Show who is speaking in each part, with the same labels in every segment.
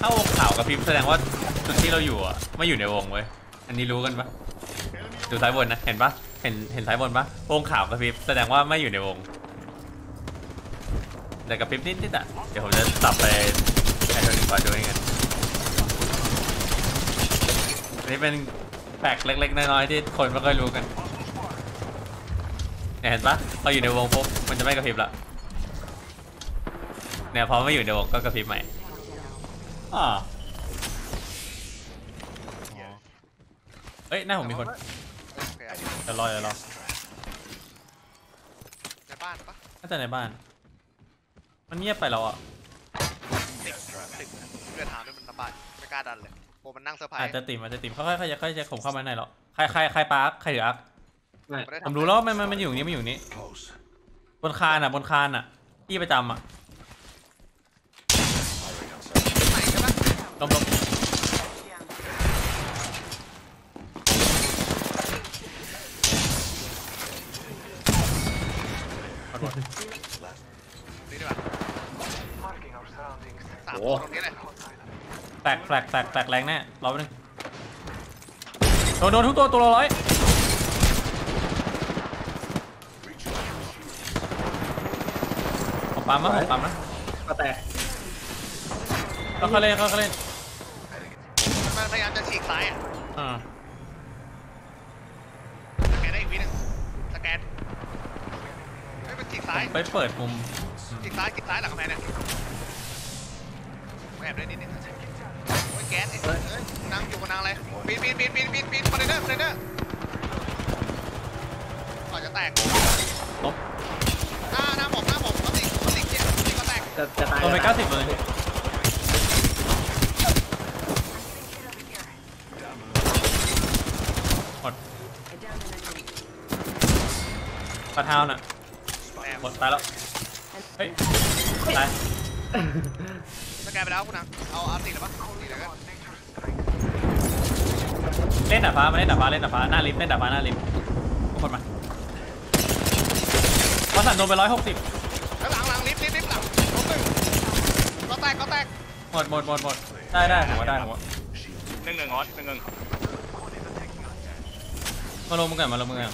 Speaker 1: ถ้าวงขาวกับพริบแสดงว่าจุดที่เราอยู่อะไม่อยู่ในวงเว้ยอันนี้รู้กันปะดูซ้ายบนนะเห็นปะเห็นเห็นซ้ายบนปะวงขาวกับพริบแสดงว่าไม่อยู่ในวงแต่กับพริบนิดนิดอะเดี๋ยวผมจะสับไปไอ้ตัวหนึ่งก่อนดูให้กันอันนี้เป็นแปลกเล็กๆน้อยๆที่คนไม่ค่อยรู้กันเห็นปะเราอยู่ในวงปุ๊บมันจะไม่กระพริบละเนี่ยพอไม่อยู่ในวงก็กระพริบใหม่ อ่าเอ้ยหน้าผมมีคน
Speaker 2: โอเค
Speaker 1: เดี๋ยวรอเดี๋ยวรอ
Speaker 2: ในบ้านปะ
Speaker 1: น่าจะในบ้าน มันเงียบไปแล้วอะ
Speaker 2: ติดติดเพื่อนถามด้วยมันลำบากไม่กล้าดันเลยโอ้มันนั่งเซอร์ไพร
Speaker 1: อาจ
Speaker 2: ส์
Speaker 1: จะติ่มอาจจะติ่มค่อยๆค่อยๆค่อยๆผมเข้ามาในหรอกใครใครใครปาร์คใครถืออาร์ค
Speaker 3: ไม่
Speaker 2: ไม่ได้
Speaker 1: ผม
Speaker 2: ทำ
Speaker 1: รู้แล้วว่ามันมันมันอยู่นี่มันอยู่นี่
Speaker 4: Close.
Speaker 1: บนคานอะบนคานอะที่ประจำอะ
Speaker 4: Firing on subject.
Speaker 2: ไหนใช่ปะ
Speaker 1: ลมลมขอโทษ
Speaker 2: นี่ดีกว่าสามตัวตรงนี้เลย
Speaker 1: แตกแฟลกแตกแตกแรงแน่รอแป๊บนึงโดนโดนทุกตัวตัวละร้อยผมปั๊มนะผมปั๊มนะเก
Speaker 3: ราะแตก
Speaker 1: ก็เขาเล่นก็เขาเล่น
Speaker 2: มันพยายามจะฉีก ซ้ายอะ
Speaker 1: อ่า
Speaker 2: สแกนได้อีกวินึงสแกนเฮ้ยมันฉีกซ้าย
Speaker 1: ไปเปิดมุม
Speaker 2: ฉีกซ้ายฉีกซ้ายหลังกำแพงเนี่ยผมแอบได้นิดนึงโอ้ยแก๊สไอ้เอ้ยนางอยู่กับนางอะไรปีนปีนปีนปีนปีนปีนคอนเทนเนอร์คอนเทนเนอร์ก่อนจะแตก
Speaker 1: ลบ
Speaker 2: หน้าหน้าผมหน้าผมก็ติดก็ติดเจ็บติดก็แตก
Speaker 3: จะจะตาย
Speaker 1: โดนไป
Speaker 3: แล้วนะ
Speaker 1: เก้าสิบเลยหมด ปลาเท้าน่ะหมดตายแล้ว เฮ้ย ตาย
Speaker 2: สแกนไปแล้วคุณนางเอาเอาติดหรือปะติดเลยก็
Speaker 1: เล่นดาดฟ้ามาเล่นดาดฟ้าเล่นดาดฟ้าหน้าลิฟต์เล่นดาดฟ้าหน้าลิฟต์ทุกคนมาพอสั่นโดนไปร้อยหกสิบ
Speaker 2: แล้วหลังหลังลิฟต์ลิฟต์ลิฟต์หลังลงหนึ่งเกราะแตกเกราะแตก
Speaker 1: หมดหมดหมดหมดได้ได้ผมว่าได้ผมว่า
Speaker 5: หนึ่งหนึ่งออสหนึ่งหนึ่ง
Speaker 1: มาลงมือกันมาลงมือกัน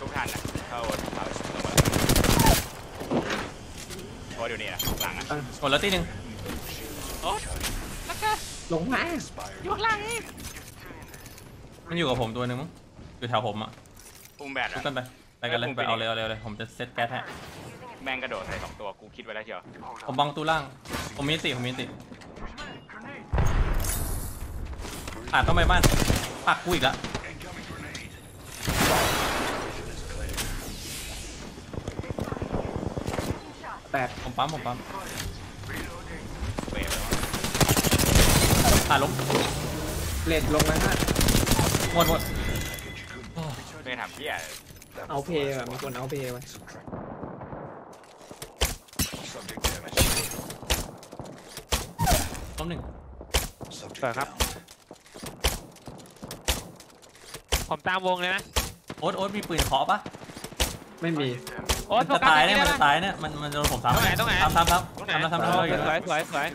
Speaker 5: ทุกท่านนะเข้าเข้าลงมาโอ้เดี๋ยวนี้นะหลังอะ
Speaker 1: หมดแล้วตีหนึ่ง
Speaker 3: ลงมา
Speaker 5: อยู่ข้างล่างนี่
Speaker 1: มันอยู่กับผมตัวหนึ่งมั้งอยู่แถวผมอะ
Speaker 5: ปุ่มแบต
Speaker 1: ทุ
Speaker 5: อะ
Speaker 1: กกันไปไปกันเลยไปเอาเลยเอาเลยเอาเลยผมจะเซตแก๊สให้
Speaker 5: แม่งกระโดดใส่สองตัวกูคิดไว้แล้วเชียว
Speaker 1: ผมบังตู้ล่างผมมีติผมมีติอ่าต้องไปบ้าน ปักกูอีกแล้ว
Speaker 4: Incoming grenade. Vision is clear.
Speaker 3: แตก
Speaker 1: ผมปั๊มผมปั๊ม
Speaker 5: เบรกแล้ว
Speaker 1: อ่าล้ม
Speaker 3: เลดลงแล้วฮะ
Speaker 1: หมดหมด
Speaker 4: Package couldn't
Speaker 5: ไม่ทำเพี้ย
Speaker 4: That
Speaker 3: เอา
Speaker 4: was
Speaker 3: เพ
Speaker 4: the
Speaker 3: ย์
Speaker 4: last
Speaker 3: แบบมีคนเอาเพย์ไว้
Speaker 4: Subtract. Subject damage.
Speaker 1: ล้มหนึ่ง
Speaker 4: Subject
Speaker 6: Fair enough.
Speaker 4: down.
Speaker 6: ผมตามวงเลยนะ
Speaker 1: โอ๊ตโอ๊ตมีปืนเคาะปะ
Speaker 3: ไม่มี
Speaker 6: โอ๊ต
Speaker 1: มัน
Speaker 6: โฟ
Speaker 1: จะ
Speaker 6: กัส
Speaker 1: ตาย
Speaker 6: ตรง
Speaker 1: เนี่
Speaker 6: นี้
Speaker 1: ยมัน
Speaker 6: ได้
Speaker 1: จะ
Speaker 6: ไหม
Speaker 1: ตายเนี่ยมันมันจะโดนผมซ้ำ
Speaker 6: ตรงไหนตรงไหน
Speaker 1: ซ้ำซ้ำซ้ำ
Speaker 6: ตรงไหน
Speaker 1: ซ้ำแล้วซ้ำแล้ว
Speaker 3: ตรงไหน
Speaker 1: ซ้ำ
Speaker 6: สวยสวยสวย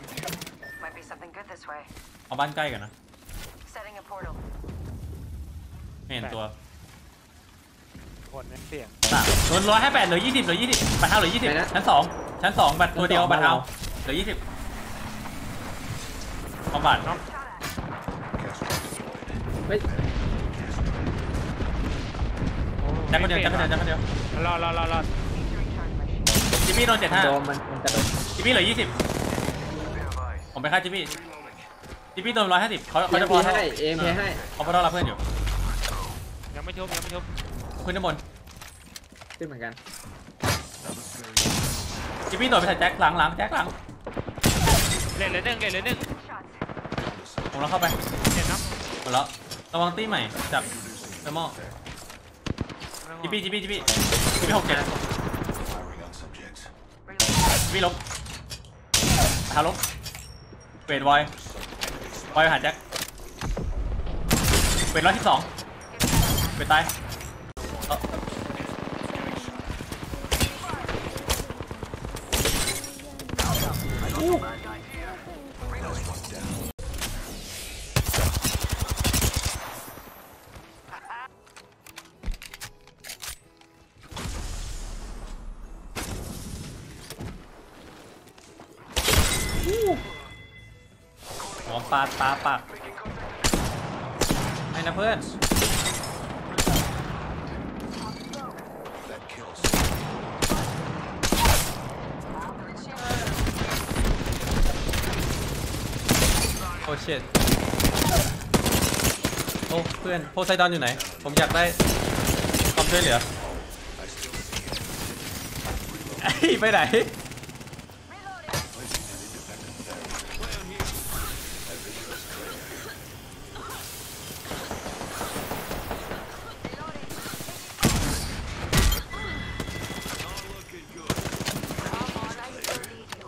Speaker 7: Might be something good this way.
Speaker 1: เอาบ้านใกล้กันนะ
Speaker 7: Setting a portal.
Speaker 1: ไม่เห็นตัว
Speaker 6: คนนั้นเสี่ยง
Speaker 1: สามโดนร้อยให้แปดเหลือยี่สิบเหลือยี่สิบบัตรเท้าเหลือยี่สิบ
Speaker 3: ไหนนะ
Speaker 1: ชั้นสองชั้นสองบัตรตัวเดียว
Speaker 3: ชั้นสอง
Speaker 1: บัตรเท้า
Speaker 3: บ้านเรา
Speaker 1: เหลือยี่สิบเอาบัตร
Speaker 4: Gas trap deployed.
Speaker 3: เฮ้ย
Speaker 1: จ็คคนเดียวแจ็คคนเดียวแจ็คคนเดียว
Speaker 6: รอรอรอรอ
Speaker 1: จิมมี่โดนเจ็ดห้า
Speaker 3: โดนมันมันจะโดน
Speaker 1: จิมมี่เหลือยี่สิบผมไปฆ่าจิมมี่จิมมี่โดนร้อยห้าสิบเขาเขา
Speaker 3: เอ็
Speaker 1: จะ
Speaker 3: ม
Speaker 1: พ
Speaker 3: พี
Speaker 1: อเท่า
Speaker 3: ให้เอ็มพีให้
Speaker 1: เขาพอเท่ารับเพื่อนอยู่
Speaker 6: ยังไม่ชุบยังไม่ชุบ
Speaker 1: ขึ้นด้านบน
Speaker 3: ขึ้นเหมือนกัน
Speaker 1: จิมมี่โดนไปใส่แจ็คหลังหลังแจ็คหลัง
Speaker 6: เล่นเลยหนึ่งเล่นเลยหนึ่ง
Speaker 1: ผมเราเข้าไป
Speaker 6: เห็นเนาะ
Speaker 1: หมดแล้วระวังตีใหม่จับเดมอจิมมี่ จิมมี่จิมมี่จิมมี่หกเจ็ด
Speaker 4: Firing on subjects.
Speaker 1: จิมมี่ล้มหาล้มเวทไวไวไปหาแจ็คเวทร้อยสิบสองเวทตาย หัวปาดปาปากไม่นะเพื่อนโอ้ชิตโอ้เพื่อนโพไซดอนอยู่ไหน ผมอยากได้ความช่วยเหลือไอ้ไปไหน
Speaker 7: Come on, I will lead you.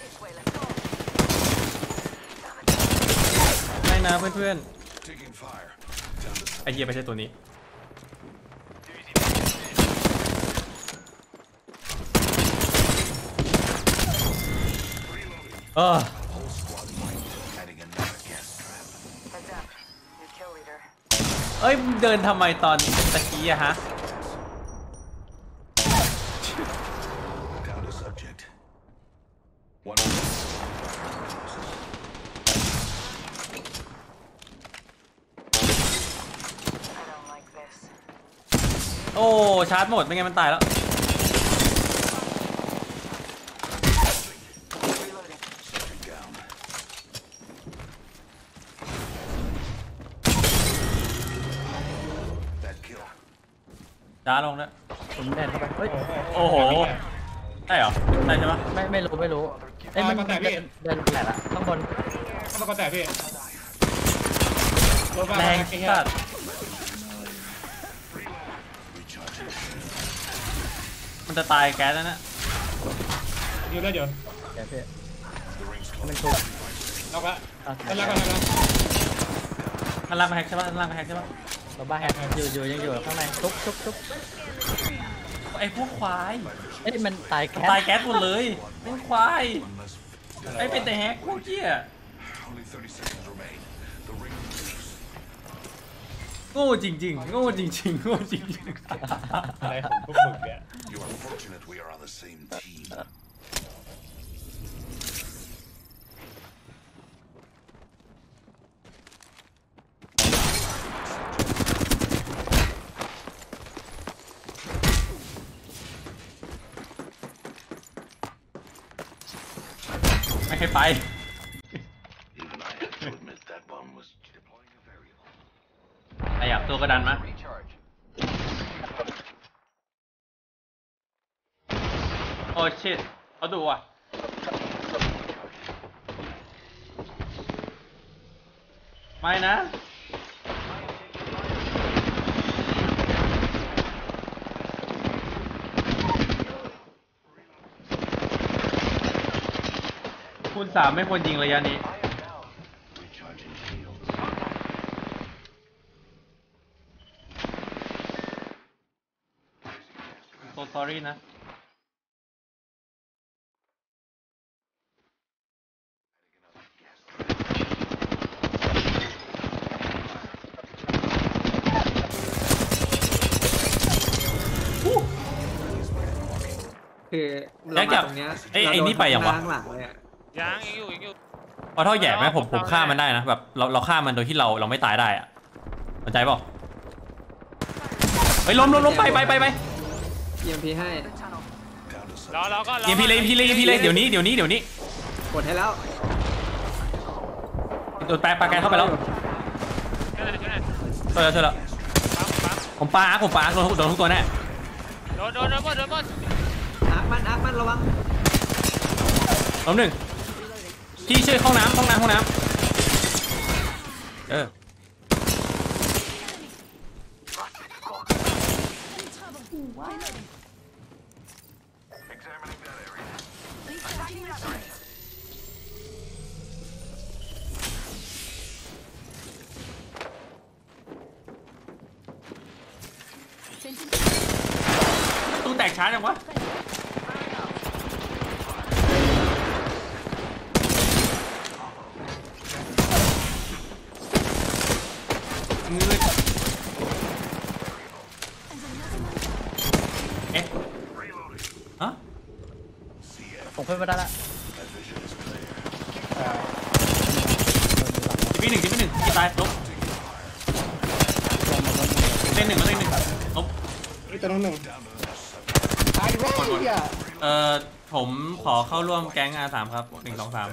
Speaker 7: This way, let's go.
Speaker 1: ไม่นะ เพื่อน
Speaker 4: Taking fire. Down to
Speaker 1: ๆไอเฮียไม่ใช่ตัวนี้เออ
Speaker 4: whole squad mind. Adding another gas trap.
Speaker 7: Heads up. New kill leader.
Speaker 1: เอ้ยมึงเดินทำไมตอนตะกี้อะฮะ โอ้ ชาร์จหมด ไม่งั้นมันตายแล้ว
Speaker 7: Reloading.
Speaker 4: Subject down. That kill.
Speaker 1: จ้าลงแล้วย
Speaker 8: ผมเดินเข้าไปเฮ้ย
Speaker 1: โอ้โหใช่เหรอใช่ใช่ปะ
Speaker 8: ไม่ไม่รู้ไม่รู้เอ้ยมัน
Speaker 6: มาแต่
Speaker 8: เดิ
Speaker 6: พี่
Speaker 8: นเดินแหละข้างบน
Speaker 6: เข้ามาก็แต่พี่รถมา
Speaker 1: แรง
Speaker 6: ไอ้เหี้ย
Speaker 1: สัตว์ มันจะตายแก๊สแล้วนะ
Speaker 6: อยู่แล้วเดี๋ยว
Speaker 8: เดี๋ยวพี่
Speaker 4: The ring's
Speaker 8: มัน
Speaker 4: close.
Speaker 8: ถูก
Speaker 6: นอกละ
Speaker 8: เอา
Speaker 6: กันละกันละ
Speaker 1: มันล่างมาแฮกใช่ปะมันล่างมาแฮกใช่ปะ
Speaker 8: เราบ้าแฮกอยู่อยู่ยังอยู่ข้างในทุบทุบทุบ
Speaker 1: ไอ้พวกควาย
Speaker 8: เอ้ยมันตายแก๊ส
Speaker 1: ตายแก๊สหมดเลยไอ้ควาย
Speaker 4: One less.
Speaker 1: ไอ้เป็นแต่แฮกพวกเกี้ย
Speaker 4: Only 30 seconds remain.
Speaker 1: ง่จริงๆโง่จริงๆโง่จริง
Speaker 6: อะไรของพวกมึงเนี่ย
Speaker 4: You are fortunate we are on the same team.
Speaker 1: ๆ ไม่ให้ไป
Speaker 4: Even I have to admit that bomb was deploying a variable.
Speaker 1: ไอ้อยาก ตัวกระดันมาโอ้ชิตเขาดูอะไม่นะคูณสามไม่ควรยิงระยะนี้
Speaker 4: Recharging shields.
Speaker 1: โซซอ รี่นะ
Speaker 3: คือ
Speaker 1: แจ็
Speaker 3: เรา
Speaker 1: คจั
Speaker 3: มา
Speaker 1: บ
Speaker 3: ตรงเนี้ย
Speaker 1: เอ้ย
Speaker 3: รา
Speaker 1: ไอ้
Speaker 3: โด
Speaker 1: นี่ไปยังวะ
Speaker 3: ข้างหลังเลยอะ
Speaker 6: ยังยังอยู่ยังอยู่
Speaker 1: พอเท่าแหย่ไหมผมผมฆ่ามันได้นะแบบเราเราฆ่ามันโดยที่เราเราไม่ตายได้อะสนใจเปล่าเฮ้ยล้มล้มล้มไปไปไปไป
Speaker 3: EMP ให้
Speaker 7: The tunnel.
Speaker 4: Down to
Speaker 6: รอ
Speaker 4: subject.
Speaker 6: รอก็รอ
Speaker 1: ยิงพี่เลยยิงพี่เลยยิงพี่เลยเดี๋ยวนี้เดี๋ยวนี้เดี๋ยวนี้
Speaker 3: กดให้แล้ว
Speaker 1: โดนแปลปลาแกนเข้าไปแล้ว
Speaker 6: ช่วยหน่อยช่วยหน่อย
Speaker 1: ช่วยแล้วช่วยแล้ว
Speaker 6: ปั๊มปั๊ม
Speaker 1: ผมปาอาร์คผมปาอาร์คโดนทุกโดนทุกตัวแน่
Speaker 6: โดนโดนโดนหมดโดนหมด
Speaker 3: อาร์คมันอาร์คมันระวัง
Speaker 1: ล้มหนึ่งพี่ช่วยห้องน้ำห้องน้ำห้องน้ำเออ ช้าจังวะ
Speaker 8: งืเอ๊ะฮะผมเพิ่มมาได้ละ
Speaker 1: จีบีหนึ่งจีบีหนึ่งจีตายลบเต้นหนึ่งมาเต้นหนึ่งลบ
Speaker 9: เฮ้ตัวนหนึ่ง เอ่
Speaker 1: อผมขอเข้าร่วมแก๊งอาสามครับหนึ่งสองสาม